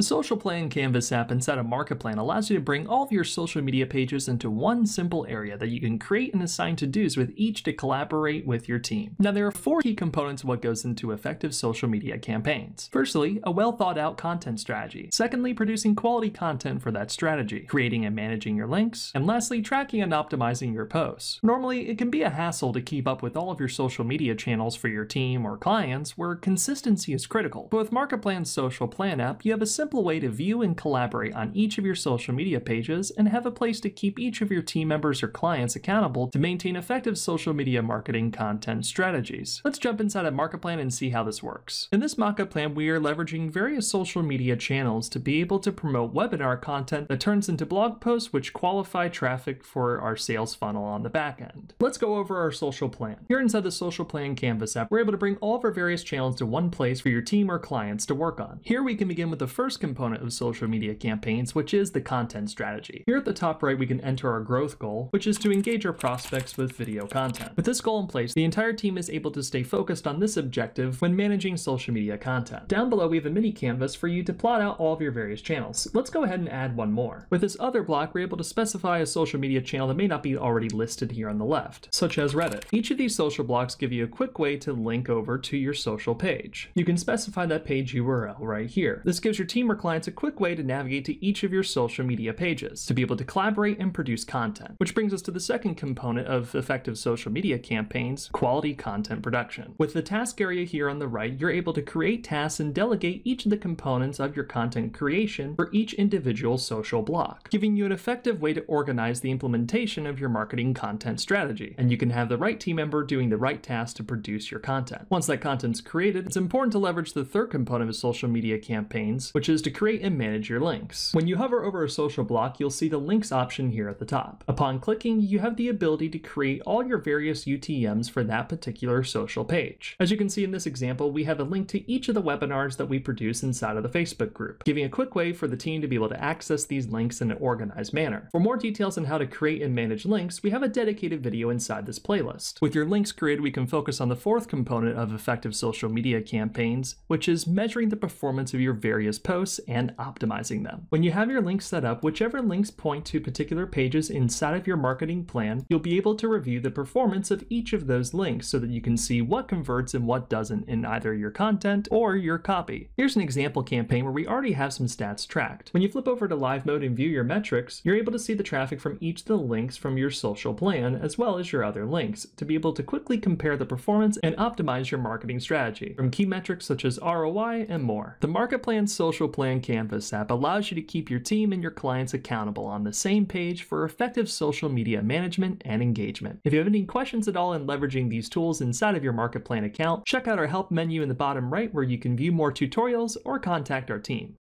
The Social Plan Canvas app inside of MarketPlan allows you to bring all of your social media pages into one simple area that you can create and assign to-dos with each to collaborate with your team. Now there are four key components of what goes into effective social media campaigns. Firstly, a well thought out content strategy. Secondly, producing quality content for that strategy, creating and managing your links, and lastly, tracking and optimizing your posts. Normally, it can be a hassle to keep up with all of your social media channels for your team or clients where consistency is critical. But with MarketPlan's Social Plan app, you have a simple way to view and collaborate on each of your social media pages and have a place to keep each of your team members or clients accountable to maintain effective social media marketing content strategies. Let's jump inside of Market Plan and see how this works. In this mockup plan, we are leveraging various social media channels to be able to promote webinar content that turns into blog posts which qualify traffic for our sales funnel on the back end. Let's go over our social plan. Here inside the social plan canvas app, we're able to bring all of our various channels to one place for your team or clients to work on. Here we can begin with the first component of social media campaigns, which is the content strategy. Here at the top right, we can enter our growth goal, which is to engage our prospects with video content. With this goal in place, the entire team is able to stay focused on this objective when managing social media content. Down below, we have a mini canvas for you to plot out all of your various channels. Let's go ahead and add one more. With this other block, we're able to specify a social media channel that may not be already listed here on the left, such as Reddit. Each of these social blocks give you a quick way to link over to your social page. You can specify that page URL right here. This gives your team clients a quick way to navigate to each of your social media pages to be able to collaborate and produce content. Which brings us to the second component of effective social media campaigns, quality content production. With the task area here on the right, you're able to create tasks and delegate each of the components of your content creation for each individual social block, giving you an effective way to organize the implementation of your marketing content strategy. And you can have the right team member doing the right task to produce your content. Once that content's created, it's important to leverage the third component of social media campaigns, which is to create and manage your links. When you hover over a social block, you'll see the links option here at the top. Upon clicking, you have the ability to create all your various UTMs for that particular social page. As you can see in this example, we have a link to each of the webinars that we produce inside of the Facebook group, giving a quick way for the team to be able to access these links in an organized manner. For more details on how to create and manage links, we have a dedicated video inside this playlist. With your links created, we can focus on the fourth component of effective social media campaigns, which is measuring the performance of your various posts and optimizing them. When you have your links set up, whichever links point to particular pages inside of your marketing plan, you'll be able to review the performance of each of those links so that you can see what converts and what doesn't in either your content or your copy. Here's an example campaign where we already have some stats tracked. When you flip over to live mode and view your metrics, you're able to see the traffic from each of the links from your social plan as well as your other links to be able to quickly compare the performance and optimize your marketing strategy from key metrics such as ROI and more. The MarketPlan Social Plan Canvas app allows you to keep your team and your clients accountable on the same page for effective social media management and engagement. If you have any questions at all in leveraging these tools inside of your MarketPlan account, check out our help menu in the bottom right where you can view more tutorials or contact our team.